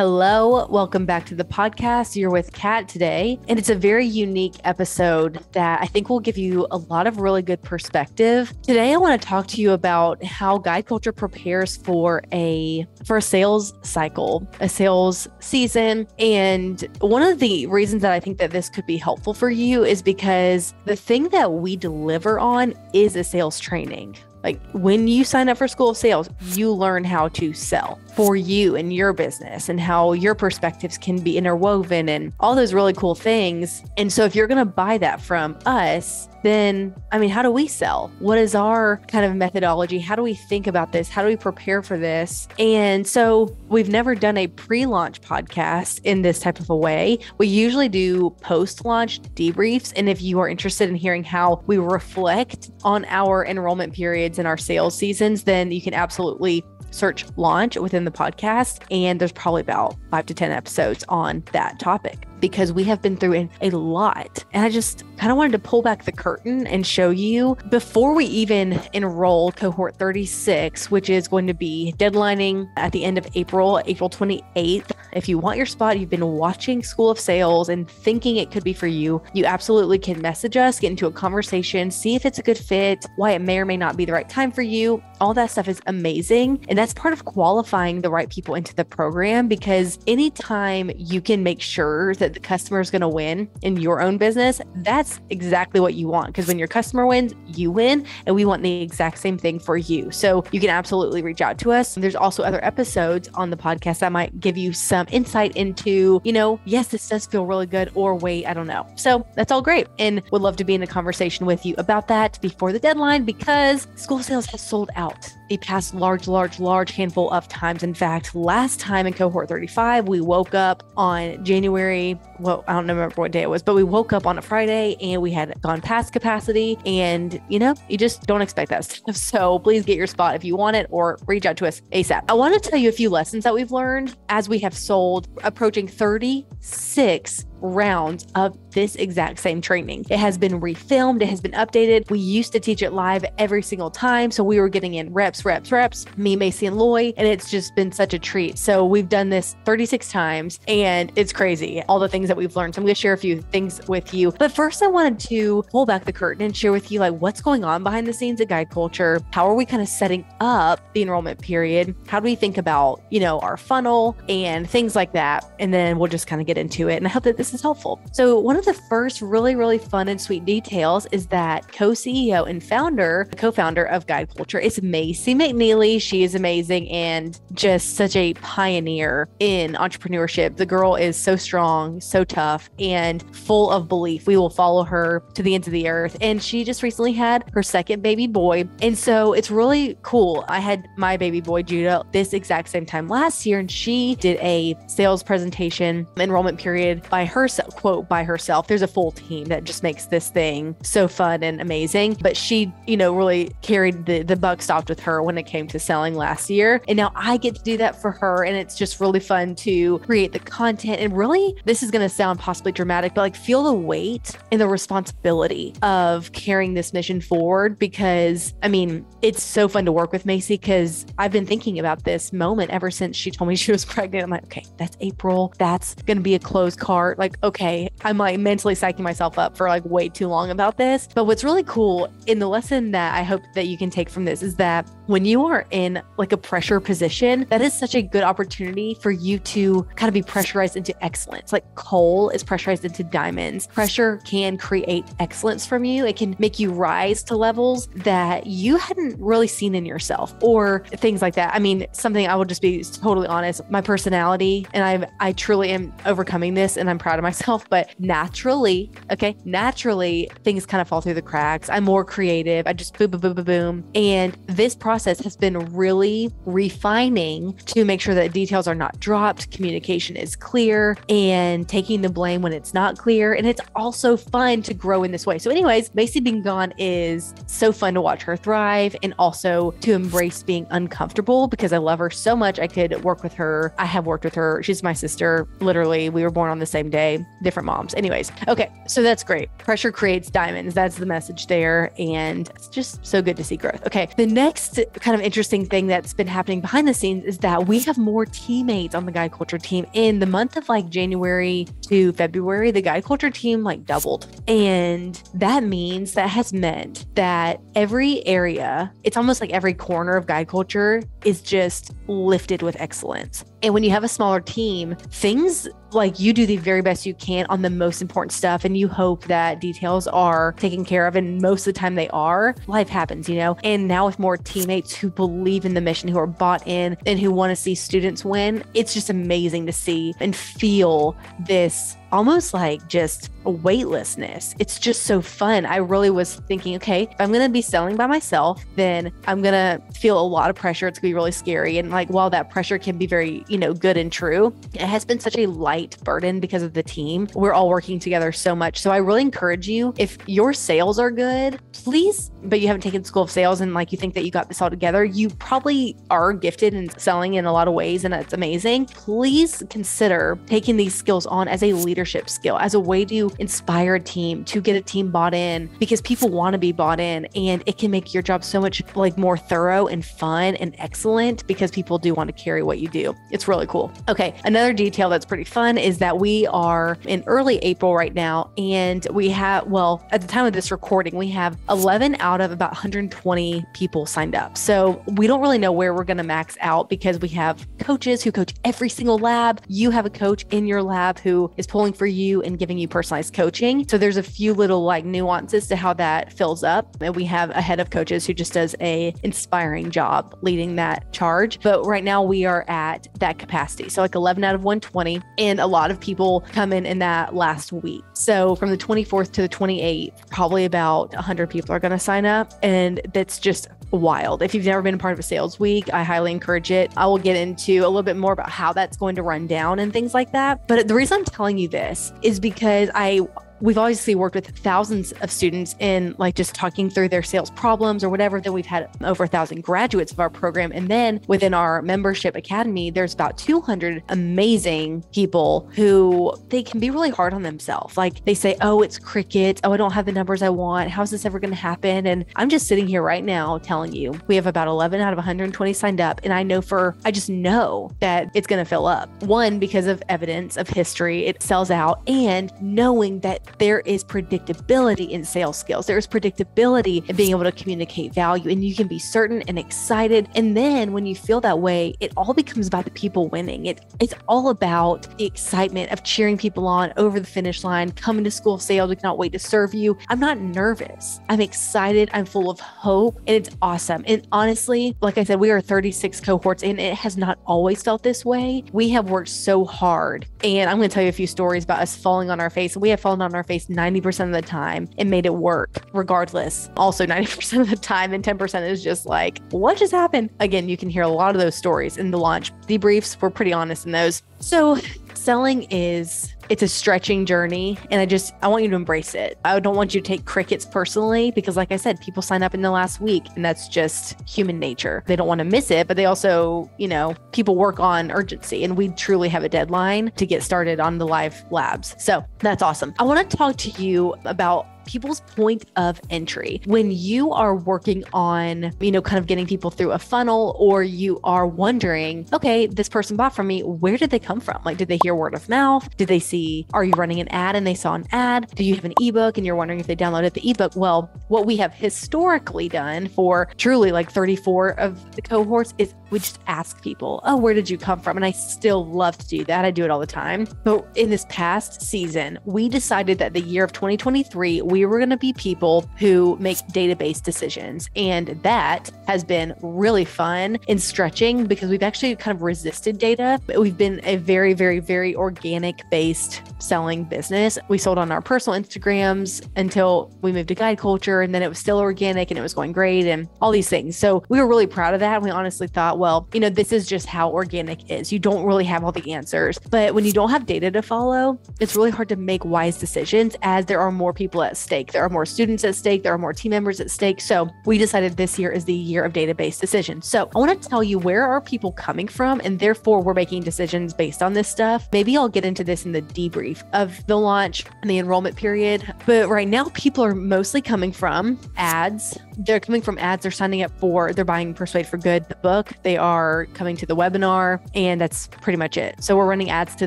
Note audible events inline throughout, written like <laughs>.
Hello, welcome back to the podcast. You're with Kat today, and it's a very unique episode that I think will give you a lot of really good perspective. Today I want to talk to you about how guide culture prepares for a for a sales cycle, a sales season, and one of the reasons that I think that this could be helpful for you is because the thing that we deliver on is a sales training. Like when you sign up for School of Sales, you learn how to sell for you and your business and how your perspectives can be interwoven and all those really cool things. And so if you're going to buy that from us, then I mean, how do we sell? What is our kind of methodology? How do we think about this? How do we prepare for this? And so we've never done a pre launch podcast in this type of a way. We usually do post launch debriefs. And if you are interested in hearing how we reflect on our enrollment periods and our sales seasons, then you can absolutely search launch within the podcast. And there's probably about five to 10 episodes on that topic because we have been through a lot. And I just kind of wanted to pull back the curtain and show you before we even enroll cohort 36, which is going to be deadlining at the end of April, April 28th. If you want your spot, you've been watching School of Sales and thinking it could be for you, you absolutely can message us, get into a conversation, see if it's a good fit, why it may or may not be the right time for you. All that stuff is amazing. And that's part of qualifying the right people into the program because anytime you can make sure that the customer is going to win in your own business, that's exactly what you want. Because when your customer wins, you win. And we want the exact same thing for you. So you can absolutely reach out to us. There's also other episodes on the podcast that might give you some insight into, you know, yes, this does feel really good, or wait, I don't know. So that's all great. And would love to be in a conversation with you about that before the deadline because school sales has sold out the past large, large, large handful of times. In fact, last time in cohort 35, we woke up on January well, I don't remember what day it was, but we woke up on a Friday and we had gone past capacity. And, you know, you just don't expect that <laughs> stuff. So please get your spot if you want it or reach out to us ASAP. I want to tell you a few lessons that we've learned as we have sold approaching 36 rounds of this exact same training. It has been refilmed, it has been updated. We used to teach it live every single time. So we were getting in reps, reps, reps, me, Macy, and Loy, and it's just been such a treat. So we've done this 36 times and it's crazy, all the things that we've learned. So I'm going to share a few things with you. But first, I wanted to pull back the curtain and share with you like what's going on behind the scenes at Guide Culture. How are we kind of setting up the enrollment period? How do we think about, you know, our funnel and things like that? And then we'll just kind of get into it. And I hope that this is helpful. So, one of the first really, really fun and sweet details is that co CEO and founder, co founder of Guide Culture is Macy McNeely. She is amazing and just such a pioneer in entrepreneurship. The girl is so strong, so tough, and full of belief. We will follow her to the ends of the earth. And she just recently had her second baby boy. And so, it's really cool. I had my baby boy, Judah, this exact same time last year, and she did a sales presentation enrollment period by herself herself, quote, by herself. There's a full team that just makes this thing so fun and amazing. But she, you know, really carried the, the buck stopped with her when it came to selling last year. And now I get to do that for her. And it's just really fun to create the content. And really, this is going to sound possibly dramatic, but like feel the weight and the responsibility of carrying this mission forward because I mean, it's so fun to work with Macy because I've been thinking about this moment ever since she told me <laughs> she was pregnant. I'm like, okay, that's April. That's going to be a closed cart. Like, okay, I'm like mentally psyching myself up for like way too long about this. But what's really cool in the lesson that I hope that you can take from this is that when you are in like a pressure position, that is such a good opportunity for you to kind of be pressurized into excellence. Like coal is pressurized into diamonds. Pressure can create excellence from you. It can make you rise to levels that you hadn't really seen in yourself or things like that. I mean, something I will just be totally honest, my personality and I I truly am overcoming this and I'm proud of myself, but naturally, okay, naturally things kind of fall through the cracks. I'm more creative. I just boom, boom, boom, boom, boom. And this process has been really refining to make sure that details are not dropped, communication is clear, and taking the blame when it's not clear. And it's also fun to grow in this way. So, anyways, Macy being gone is so fun to watch her thrive and also to embrace being uncomfortable because I love her so much. I could work with her. I have worked with her. She's my sister. Literally, we were born on the same day different moms. Anyways, okay, so that's great. Pressure creates diamonds. That's the message there. And it's just so good to see growth. Okay, the next kind of interesting thing that's been happening behind the scenes is that we have more teammates on the guide culture team in the month of like January to February. The guide culture team like doubled. And that means that has meant that every area, it's almost like every corner of guide culture is just lifted with excellence. And when you have a smaller team, things like you do the very best you can on the most important stuff and you hope that details are taken care of and most of the time they are life happens you know? And now with more teammates who believe in the mission who are bought in and who want to see students win it's just amazing to see and feel this almost like just weightlessness. It's just so fun. I really was thinking, okay, if I'm going to be selling by myself, then I'm going to feel a lot of pressure. It's going to be really scary. And like, while that pressure can be very, you know, good and true, it has been such a light burden because of the team. We're all working together so much. So I really encourage you, if your sales are good, please, but you haven't taken school of sales and like you think that you got this all together, you probably are gifted in selling in a lot of ways and it's amazing. Please consider taking these skills on as a leader leadership skill as a way to inspire a team, to get a team bought in because people want to be bought in and it can make your job so much like more thorough and fun and excellent because people do want to carry what you do. It's really cool. Okay, another detail that's pretty fun is that we are in early April right now and we have well, at the time of this recording, we have 11 out of about 120 people signed up. So, we don't really know where we're going to max out because we have coaches who coach every single lab. You have a coach in your lab who is pulling for you and giving you personalized coaching. So there's a few little like nuances to how that fills up. And we have a head of coaches who just does a inspiring job leading that charge. But right now we are at that capacity. So like 11 out of 120 and a lot of people come in in that last week. So from the 24th to the 28th, probably about 100 people are going to sign up and that's just wild. If you've never been a part of a sales week, I highly encourage it. I will get into a little bit more about how that's going to run down and things like that. But the reason I'm telling you this is because I we've obviously worked with thousands of students in like just talking through their sales problems or whatever. Then we've had over a thousand graduates of our program. And then within our membership academy, there's about 200 amazing people who they can be really hard on themselves. Like they say, oh, it's cricket. Oh, I don't have the numbers I want. How's this ever going to happen? And I'm just sitting here right now telling you we have about 11 out of 120 signed up. And I know for, I just know that it's going to fill up. One, because of evidence of history, it sells out. And knowing that there is predictability in sales skills. There is predictability in being able to communicate value, and you can be certain and excited. And then when you feel that way, it all becomes about the people winning. It, it's all about the excitement of cheering people on over the finish line, coming to school sales. We cannot wait to serve you. I'm not nervous. I'm excited. I'm full of hope, and it's awesome. And honestly, like I said, we are 36 cohorts, and it has not always felt this way. We have worked so hard. And I'm going to tell you a few stories about us falling on our face. We have fallen on our our face 90% of the time and made it work regardless. Also, <laughs> 90% of the time, and 10% is just like, what just happened? Again, you can hear a lot of those stories in the launch debriefs. We're pretty honest in those. So, selling is it's a stretching journey and i just i want you to embrace it. I don't want you to take crickets personally because like i said people sign up in the last week and that's just human nature. They don't want to miss it but they also you know people work on urgency and we truly have a deadline to get started on the live labs. So that's awesome. I want to talk to you about people's point of entry. When you are working on, you know, kind of getting people through a funnel or you are wondering, okay, this person bought from me, where did they come from? Like, did they hear word of mouth? Did they see, are you running an ad and they saw an ad? Do you have an ebook and you're wondering if they downloaded the ebook? Well, what we have historically done for truly like 34 of the cohorts is we just ask people, oh, where did you come from? And I still love to do that. I do it all the time. But in this past season, we decided that the year of 2023, we were going to be people who make database decisions. And that has been really fun and stretching because we've actually kind of resisted data. But we've been a very, very, very organic based selling business. We sold on our personal Instagrams until we moved to guide culture. And then it was still organic and it was going great and all these things. So we were really proud of that. We honestly thought, well, you know, this is just how organic is. You don't really have all the answers. But when you don't have data to follow, it's really hard to make wise decisions as there are more people at stake. There are more students at stake. There are more team members at stake. So we decided this year is the year of database decisions. So I want to tell you where are people coming from, and therefore we're making decisions based on this stuff. Maybe I'll get into this in the debrief of the launch and the enrollment period. But right now, people are mostly coming from ads. They're coming from ads. They're signing up for, they're buying Persuade for Good, the book. They are coming to the webinar, and that's pretty much it. So we're running ads to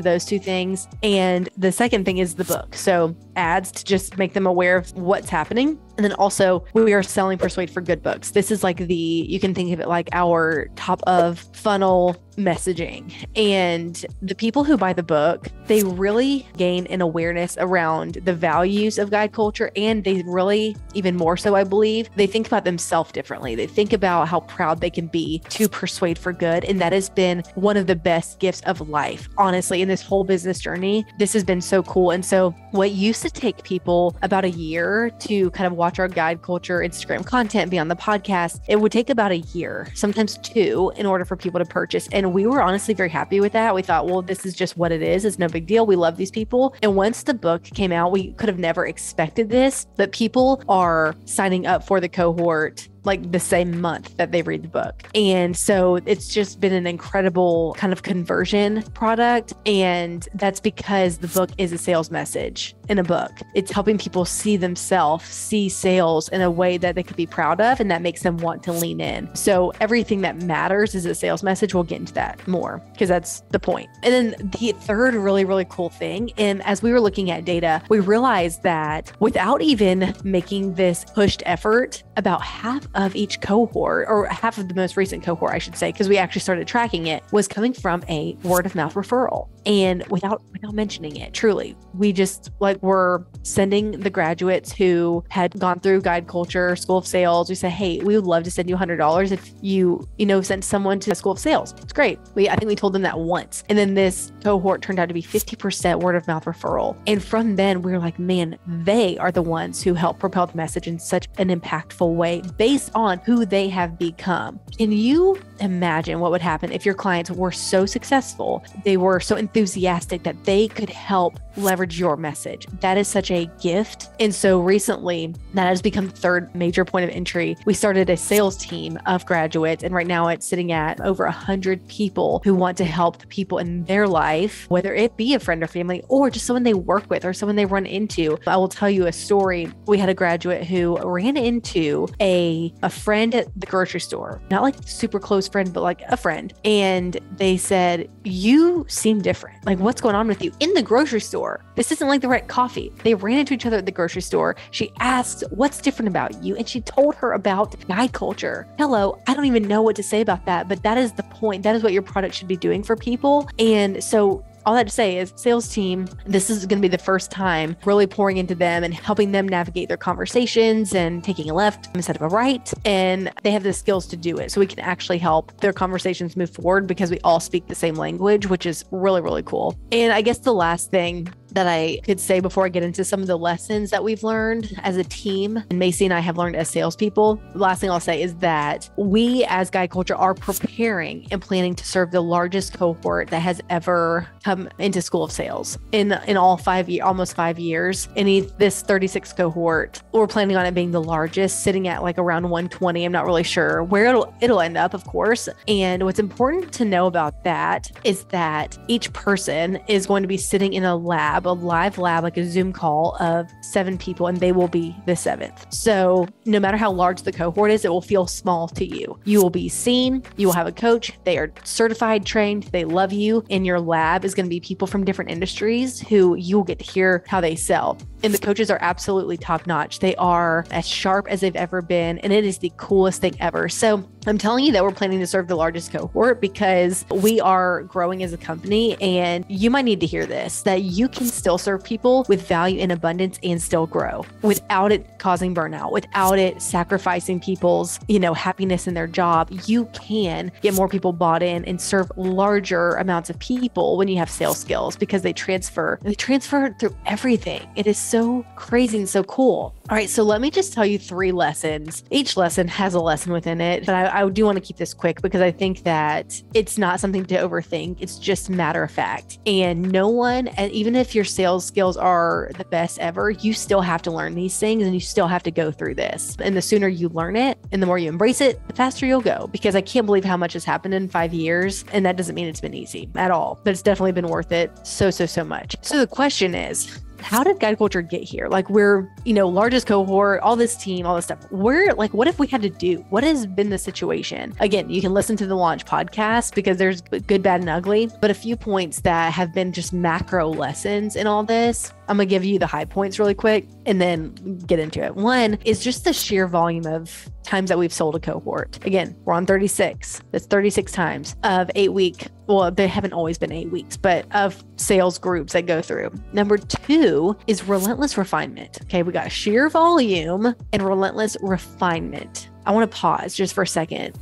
those two things. And the second thing is the book. So ads to just make them aware of what's happening. And then also, we are selling Persuade for Good books. This is like the, you can think of it like our top of funnel messaging. And the people who buy the book, they really gain an awareness around the values of guide culture. And they really, even more so, I believe, they think about themselves differently. They think about how proud they can be to persuade for good. And that has been one of the best gifts of life, honestly, in this whole business journey. This has been so cool. And so, what used to take people about a year to kind of watch our guide culture Instagram content, be on the podcast, it would take about a year, sometimes two, in order for people to purchase. And we were honestly very happy with that. We thought, well, this is just what it is. It's no big deal. We love these people. And once the book came out, we could have never expected this, but people are signing up for the cohort like the same month that they read the book. And so it's just been an incredible kind of conversion product. And that's because the book is a sales message in a book. It's helping people see themselves, see sales in a way that they could be proud of, and that makes them want to lean in. So everything that matters is a sales message. We'll get into that more because that's the point. And then the third really, really cool thing, and as we were looking at data, we realized that without even making this pushed effort, about half of each cohort, or half of the most recent cohort, I should say, because we actually started tracking it, was coming from a word of mouth referral. And without without mentioning it, truly, we just like were sending the graduates who had gone through guide culture, school of sales. We said, hey, we would love to send you hundred dollars if you, you know, sent someone to the school of sales. It's great. We I think we told them that once. And then this cohort turned out to be 50% word of mouth referral. And from then we were like, man, they are the ones who help propel the message in such an impactful way based on who they have become. Can you imagine what would happen if your clients were so successful? They were so enthusiastic that they could help leverage your message. That is such a gift. And so recently, that has become third major point of entry. We started a sales team of graduates, and right now it's sitting at over 100 people who want to help the people in their life, whether it be a friend or family or just someone they work with or someone they run into. I will tell you a story. We had a graduate who ran into a, a friend at the grocery store, not like super close friend, but like a friend. And they said, You seem different. Like, what's going on with you in the grocery store? This isn't like the right coffee. They ran into each other at the grocery store. She asked, What's different about you? And she told her about guide culture. Hello, I don't even know what to say about that, but that is the point. That is what your product should be doing for people. And so all that to say is sales team this is going to be the first time really pouring into them and helping them navigate their conversations and taking a left instead of a right. And they have the skills to do it. So we can actually help their conversations move forward because we all speak the same language which is really really cool. And i guess the last thing that I could say before I get into some of the lessons that we've learned as a team, and Macy and I have learned as salespeople. The last thing I'll say is that we, as Guide Culture, are preparing and planning to serve the largest cohort that has ever come into School of Sales in in all five years, almost five years. In this 36 cohort, we're planning on it being the largest, sitting at like around 120. I'm not really sure where it'll it'll end up, of course. And what's important to know about that is that each person is going to be sitting in a lab a live lab, like a Zoom call of seven people, and they will be the seventh. So no matter how large the cohort is, it will feel small to you. You will be seen, you will have a coach. They are certified, trained, they love you. In your lab is going to be people from different industries who you will get to hear how they sell. And the coaches are absolutely top notch. They are as sharp as they've ever been, and it is the coolest thing ever. So I'm telling you that we're planning to serve the largest cohort because we are growing as a company, and you might need to hear this that you can still serve people with value and abundance and still grow without it causing burnout, without it sacrificing people's, you know, happiness in their job. You can get more people bought in and serve larger amounts of people when you have sales skills because they transfer. They transfer through everything. It is so crazy and so cool. All right, so let me just tell you three lessons. Each lesson has a lesson within it, but I, I do want to keep this quick because I think that it's not something to overthink. It's just matter of fact. And no one, and even if your sales skills are the best ever, you still have to learn these things and you still have to go through this. And the sooner you learn it and the more you embrace it, the faster you'll go. Because I can't believe how much has happened in five years. And that doesn't mean it's been easy at all, but it's definitely been worth it so, so, so much. So the question is, how did guide culture get here? Like we're, you know, largest cohort, all this team, all this stuff. Where, like, what if we had to do? What has been the situation? Again, you can listen to the launch podcast because there's good, bad, and ugly, but a few points that have been just macro lessons in all this. I'm gonna give you the high points really quick and then get into it. One is just the sheer volume of times that we've sold a cohort. Again, we're on 36. That's 36 times of eight week. Well, they haven't always been eight weeks, but of sales groups that go through. Number two is relentless refinement. Okay, we got sheer volume and relentless refinement. I want to pause just for a second.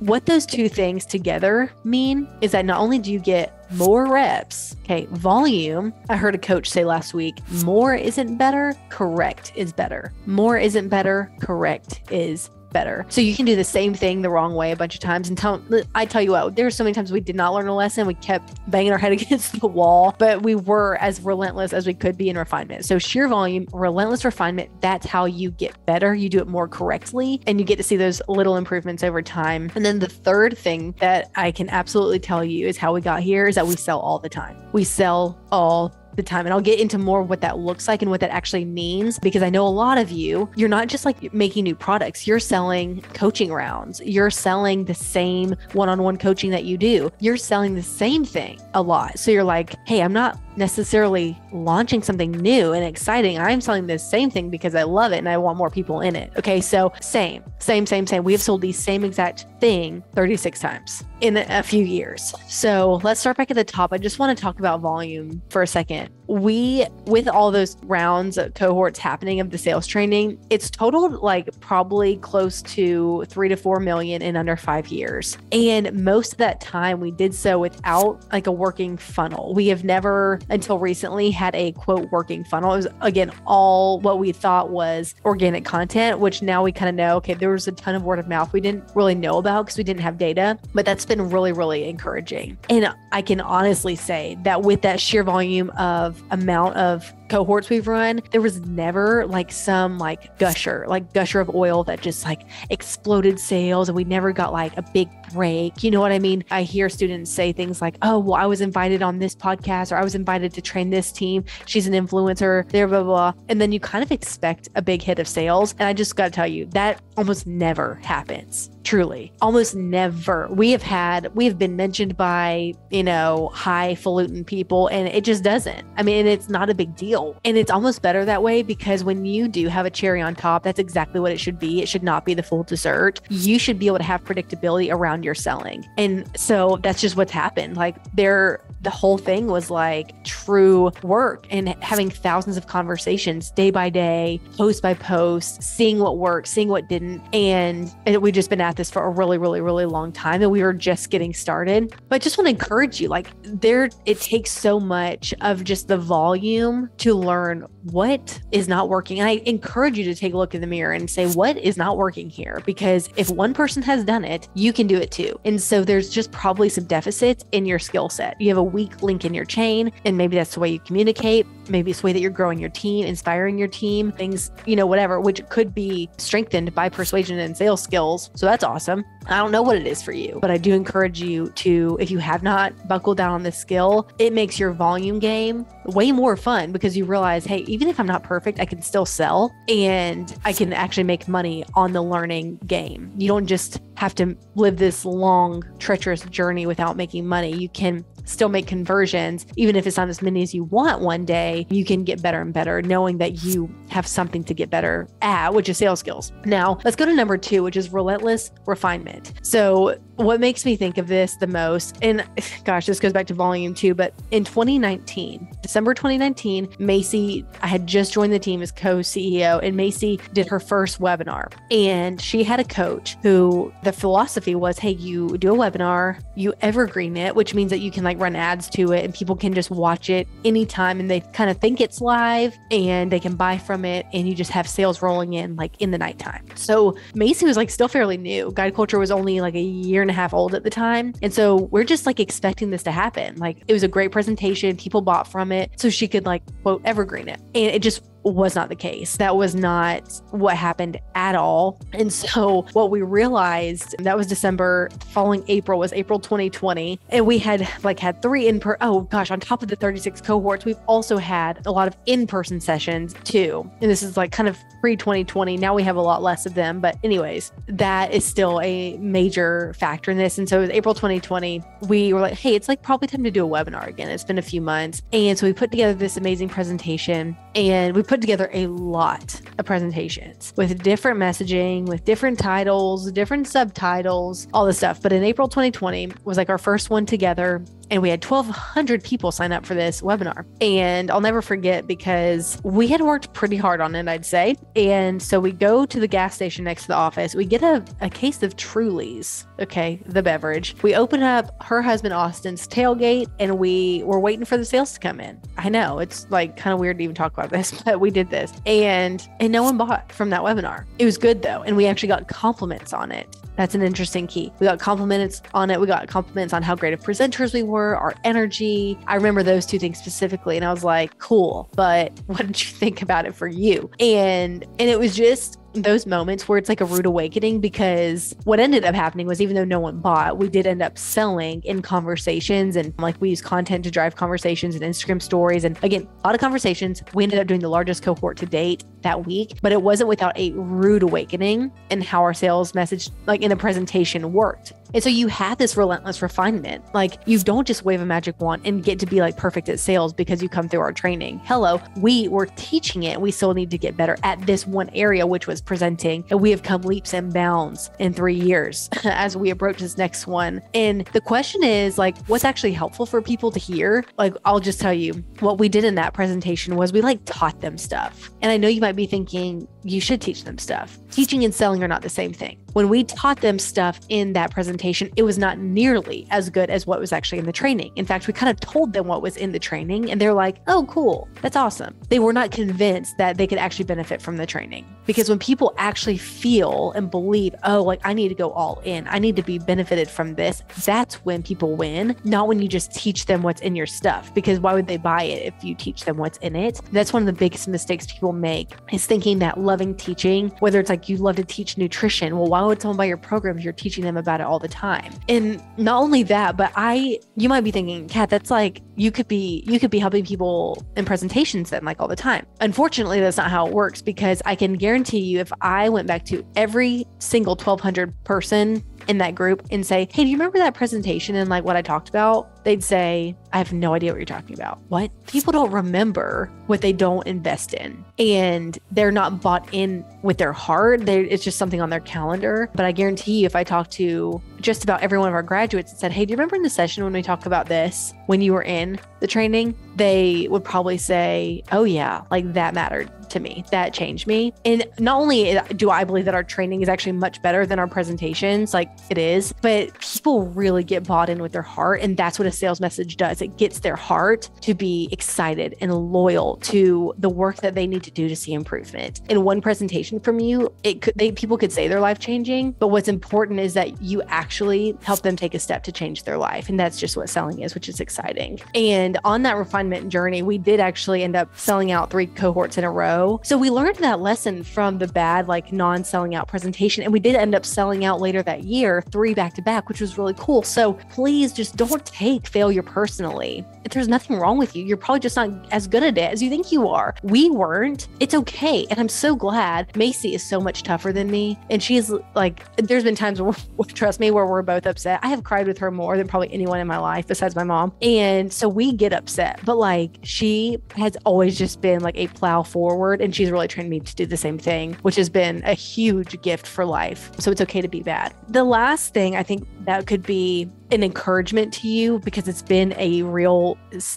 What those two things together mean is that not only do you get more reps, okay, volume. I heard a coach say last week more isn't better, correct is better. More isn't better, correct is better. So you can do the same thing the wrong way a bunch of times. And tell I tell you what, there were so many times we did not learn a lesson. We kept banging our head <laughs> against the wall, but we were as relentless as we could be in refinement. So sheer volume, relentless refinement, that's how you get better. You do it more correctly and you get to see those little improvements over time. And then the third thing that I can absolutely tell you is how we got here is that we sell all the time. We sell all the time. And I'll get into more what that looks like and what that actually means because I know a lot of you, you're not just like making new products, you're selling coaching rounds, you're selling the same one on one coaching that you do, you're selling the same thing a lot. So you're like, hey, I'm not necessarily launching something new and exciting. I'm selling the same thing because I love it and I want more people in it. Okay. So, same, same, same, same. We have sold the same exact thing 36 times in a few years. So, let's start back at the top. I just want to talk about volume for a second. We, with all those rounds, of cohorts happening of the sales training, it's totaled like probably close to three to four million in under five years. And most of that time, we did so without like a working funnel. We have never until recently had a quote working funnel. It was again all what we thought was organic content, which now we kind of know, okay, there was a ton of word of mouth we didn't really know about because we didn't have data, but that's been really, really encouraging. And I can honestly say that with that sheer volume of amount of cohorts we've run, there was never like some like gusher, like gusher of oil that just like exploded sales and we never got like a big break. You know what I mean? I hear students say things like, oh, well, I was invited on this podcast or I was invited to train this team. She's an influencer, there, blah, blah, blah. And then you kind of expect a big hit of sales. And I just got to tell you, that almost never happens. Truly, almost never. We have had, we have been mentioned by, you know, highfalutin people, and it just doesn't. I mean, it's not a big deal. And it's almost better that way because when you do have a cherry on top, that's exactly what it should be. It should not be the full dessert. You should be able to have predictability around your selling. And so that's just what's happened. Like, there, the whole thing was like true work and having thousands of conversations day by day, post by post, seeing what worked, seeing what didn't. And we've just been at this for a really, really, really long time and we were just getting started. But I just want to encourage you like, there, it takes so much of just the volume to learn what is not working. And I encourage you to take a look in the mirror and say, what is not working here? Because if one person has done it, you can do it too. And so there's just probably some deficits in your skill set. You have a weak link in your chain, and maybe that's the way you communicate. Maybe it's the way that you're growing your team, inspiring your team, things, you know, whatever, which could be strengthened by persuasion and sales skills. So that's awesome. I don't know what it is for you, but I do encourage you to, if you have not buckled down on this skill, it makes your volume game way more fun because you realize, hey, even if I'm not perfect, I can still sell and I can actually make money on the learning game. You don't just have to live this long, treacherous journey without making money. You can still make conversions, even if it's not as many as you want one day, you can get better and better knowing that you have something to get better at, which is sales skills. Now, let's go to number two, which is relentless refinement. So, what makes me think of this the most, and <sighs> gosh, this goes back to volume two, but in 2019, December 2019, Macy, I had just joined the team as co CEO, and Macy did her first webinar. And she had a coach who the philosophy was hey, you do a webinar, you evergreen it, which means that you can like run ads to it and people can just watch it anytime and they kind of think it's live and they can buy from it and you just have sales rolling in like in the nighttime. So Macy was like still fairly new. Guide Culture was only like a year and a half old at the time. And so we're just like expecting this to happen. Like it was a great presentation. People bought from it so she could like quote evergreen it. And it just was not the case. That was not what happened at all. And so what we realized that was December following April was April 2020. And we had like had three in per oh gosh, on top of the 36 cohorts, we've also had a lot of in-person sessions too. And this is like kind of pre-2020. Now we have a lot less of them. But anyways, that is still a major factor in this. And so it was April 2020. We were like, hey, it's like probably time to do a webinar again. It's been a few months. And so we put together this amazing presentation and we put together a lot of presentations with different messaging, with different titles, different subtitles, all this stuff. But in April 2020 was like our first one together and we had 1200 people sign up for this webinar. And i'll never forget because we had worked pretty hard on it i'd say. And so we go to the gas station next to the office. We get a, a case of trulies okay the beverage. We open up her husband austin's tailgate and we were waiting for the sales to come in. I know it's like kind of weird to even talk about this <laughs> but we did this. And and no one bought from that webinar. It was good though and we actually got compliments on it. That's an interesting key. We got compliments on it. We got compliments on how great of presenters we were, our energy. I remember those two things specifically. And I was like, cool. But what did you think about it for you? And and it was just those moments where it's like a rude awakening because what ended up happening was even though no one bought, we did end up selling in conversations and like we use content to drive conversations and Instagram stories. And again, a lot of conversations. We ended up doing the largest cohort to date that week, but it wasn't without a rude awakening in how our sales message, like in the presentation, worked. And so you had this relentless refinement. Like you don't just wave a magic wand and get to be like perfect at sales because you come through our training. Hello, we were teaching it. We still need to get better at this one area, which was presenting. And we have come leaps and bounds in three years <laughs> as we approach this next one. And the question is like, what's actually helpful for people to hear? Like, I'll just tell you what we did in that presentation was we like taught them stuff. And I know you might be thinking you should teach them stuff. Teaching and selling are not the same thing. When we taught them stuff in that presentation, it was not nearly as good as what was actually in the training. In fact, we kind of told them what was in the training and they're like, oh, cool. That's awesome. They were not convinced that they could actually benefit from the training. Because when people actually feel and believe, oh, like I need to go all in, I need to be benefited from this, that's when people win, not when you just teach them what's in your stuff. Because why would they buy it if you teach them what's in it? That's one of the biggest mistakes people make is thinking that loving teaching, whether it's like you love to teach nutrition, well, why would someone buy your program if you're teaching them about it all the time? And not only that, but I, you might be thinking, Kat, that's like you could be, you could be helping people in presentations then like all the time. Unfortunately, that's not how it works because I can guarantee you if I went back to every single 1200 person in that group and say, Hey, do you remember that presentation and like what I talked about? They'd say, I have no idea what you're talking about. What? People don't remember what they don't invest in. And they're not bought in with their heart. They're, it's just something on their calendar. But I guarantee you, if I talk to just about every one of our graduates and said, Hey, do you remember in the session when we talked about this when you were in the training? They would probably say, Oh, yeah, like that mattered to me. That changed me. And not only do I believe that our training is actually much better than our presentations, like it is, but people really get bought in with their heart. And that's what a sales message does it gets their heart to be excited and loyal to the work that they need to do to see improvement. In one presentation from you, it could, they, people could say they're life changing, but what's important is that you actually help them take a step to change their life. And that's just what selling is, which is exciting. And on that refinement journey, we did actually end up selling out three cohorts in a row so we learned that lesson from the bad, like non selling out presentation. And we did end up selling out later that year, three back to back, which was really cool. So please just don't take failure personally. If there's nothing wrong with you, you're probably just not as good at it as you think you are. We weren't. It's okay. And I'm so glad Macy is so much tougher than me. And she's like, there's been times where, <laughs> trust me, where we're both upset. I have cried with her more than probably anyone in my life besides my mom. And so we get upset, but like she has always just been like a plow forward and she's really trained me to do the same thing, which has been a huge gift for life. So it's okay to be bad. The last thing I think that could be an encouragement to you because it's been a real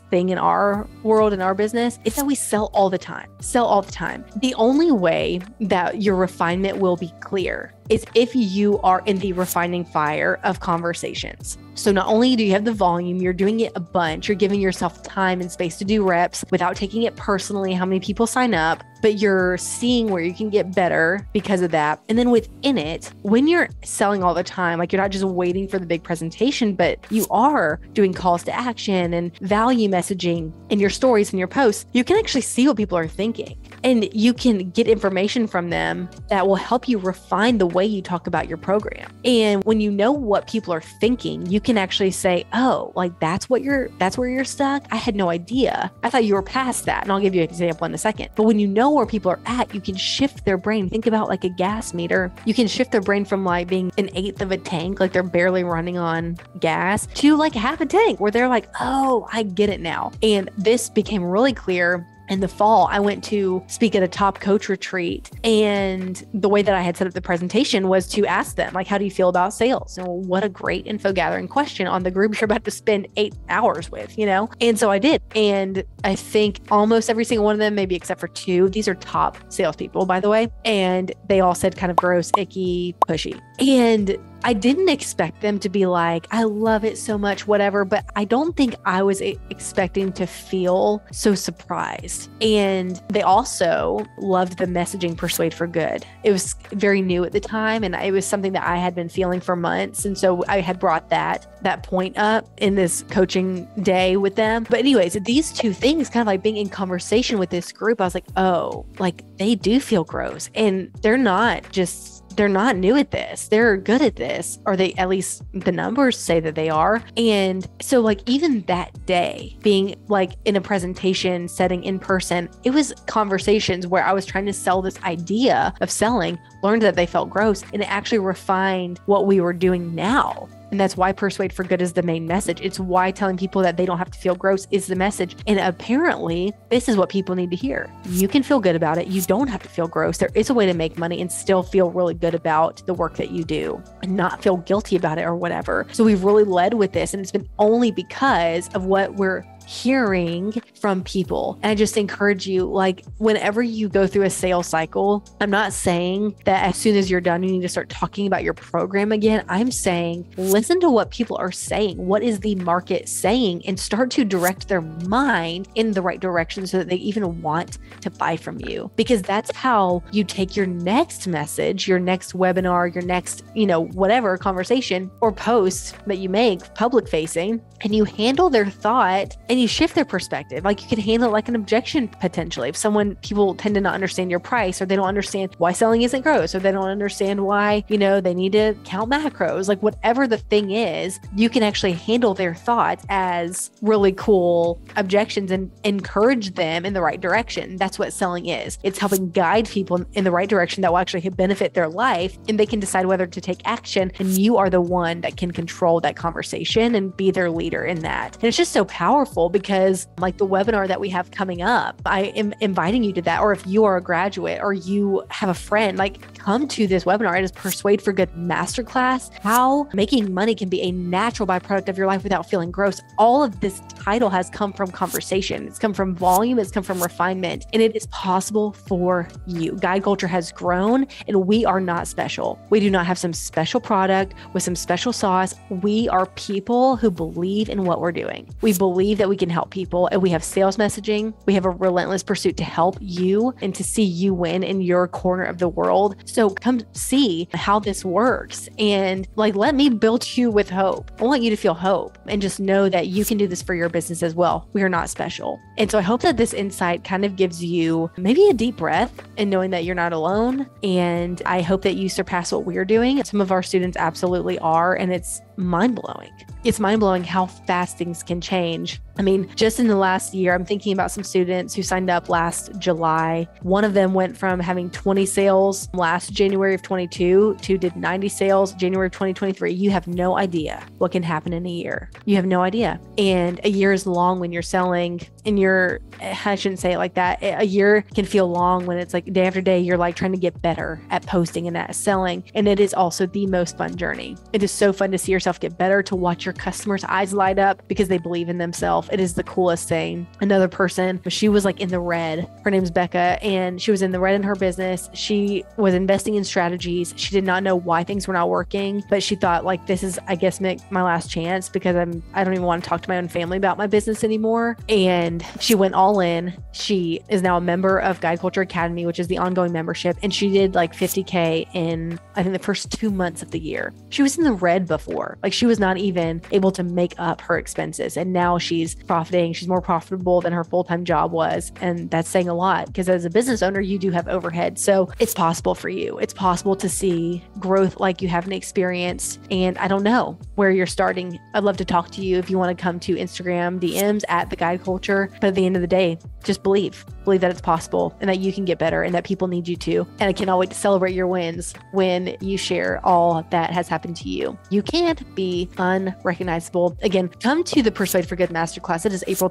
thing in our world in our business is that we sell all the time sell all the time. The only way that your refinement will be clear is if you are in the refining fire of conversations so not only do you have the volume, you're doing it a bunch, you're giving yourself time and space to do reps without taking it personally, how many people sign up, but you're seeing where you can get better because of that. And then within it, when you're selling all the time, like you're not just waiting for the big presentation, but you are doing calls to action and value messaging in your stories and your posts, you can actually see what people are thinking and you can get information from them that will help you refine the way you talk about your program. And when you know what people are thinking, you can actually say, "Oh, like that's what you're that's where you're stuck. I had no idea. I thought you were past that." And I'll give you an example in a second. But when you know where people are at, you can shift their brain. Think about like a gas meter. You can shift their brain from like being an eighth of a tank, like they're barely running on gas, to like half a tank where they're like, "Oh, I get it now." And this became really clear in the fall, I went to speak at a top coach retreat. And the way that I had set up the presentation was to ask them, like, how do you feel about sales? And what a great info gathering question on the group you're about to spend eight hours with, you know? And so I did. And I think almost every single one of them, maybe except for two, these are top salespeople, by the way. And they all said kind of gross, icky, pushy. And I didn't expect them to be like, I love it so much, whatever, but I don't think I was expecting to feel so surprised. And they also loved the messaging Persuade for Good. It was very new at the time and it was something that I had been feeling for months. And so I had brought that that point up in this coaching day with them. But anyways, these two things kind of like being in conversation with this group, I was like, oh, like they do feel gross and they're not just they're not new at this. They're good at this, or they at least the numbers say that they are. And so, like, even that day, being like in a presentation setting in person, it was conversations where I was trying to sell this idea of selling, learned that they felt gross, and it actually refined what we were doing now. And that's why Persuade for Good is the main message. It's why telling people that they don't have to feel gross is the message. And apparently, this is what people need to hear. You can feel good about it. You don't have to feel gross. There is a way to make money and still feel really good about the work that you do and not feel guilty about it or whatever. So we've really led with this. And it's been only because of what we're hearing from people. And I just encourage you, like, whenever you go through a sales cycle, I'm not saying that as soon as you're done, you need to start talking about your program again. I'm saying listen to what people are saying. What is the market saying? And start to direct their mind in the right direction so that they even want to buy from you. Because that's how you take your next message, your next webinar, your next, you know, whatever conversation or post that you make public facing, and you handle their thought and you shift their perspective. Like you can handle it like an objection potentially. If someone, people tend to not understand your price or they don't understand why selling isn't gross or they don't understand why, you know, they need to count macros, like whatever the thing is, you can actually handle their thoughts as really cool objections and encourage them in the right direction. That's what selling is. It's helping guide people in the right direction that will actually benefit their life and they can decide whether to take action. And you are the one that can control that conversation and be their leader in that. And it's just so powerful because, like the webinar that we have coming up, I am inviting you to that. Or if you are a graduate or you have a friend, like come to this webinar. It is Persuade for Good Masterclass How Making Money Can Be a Natural Byproduct of Your Life Without Feeling Gross. All of this title has come from conversation, it's come from volume, it's come from refinement, and it is possible for you. Guide culture has grown, and we are not special. We do not have some special product with some special sauce. We are people who believe in what we're doing. We believe that we can help people. And we have sales messaging. We have a relentless pursuit to help you and to see you win in your corner of the world. So come see how this works and like let me build you with hope. I want you to feel hope and just know that you can do this for your business as well. We are not special. And so I hope that this insight kind of gives you maybe a deep breath and knowing that you're not alone. And I hope that you surpass what we're doing. Some of our students absolutely are. And it's mind blowing. It's mind blowing how fast things can change I mean, just in the last year, I'm thinking about some students who signed up last July. One of them went from having 20 sales last January of 22 to did 90 sales January of 2023. You have no idea what can happen in a year. You have no idea. And a year is long when you're selling and you're, I shouldn't say it like that. A year can feel long when it's like day after day, you're like trying to get better at posting and at selling. And it is also the most fun journey. It is so fun to see yourself get better, to watch your customers' eyes light up because they believe in themselves. It is the coolest thing. Another person, but she was like in the red. Her name's Becca, and she was in the red in her business. She was investing in strategies. She did not know why things were not working, but she thought like this is, I guess, my last chance because I'm I don't even want to talk to my own family about my business anymore. And she went all in. She is now a member of Guide Culture Academy, which is the ongoing membership, and she did like 50k in I think the first two months of the year. She was in the red before, like she was not even able to make up her expenses, and now she's profiting. She's more profitable than her full time job was, and that's saying a lot because as a business owner, you do have overhead, so it's possible for you. It's possible to see growth like you haven't experienced, and I don't know where you're starting. I'd love to talk to you if you want to come to Instagram DMs at the Guide Culture, but at the end of the day, just believe, believe that it's possible and that you can get better and that people need you to. And I cannot wait to celebrate your wins when you share all that has happened to you. You can't be unrecognizable. Again, come to the Persuade for Good Masterclass. It is April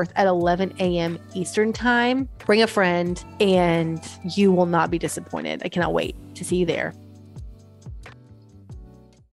24th at 11 a.m. Eastern Time. Bring a friend and you will not be disappointed. I cannot wait to see you there.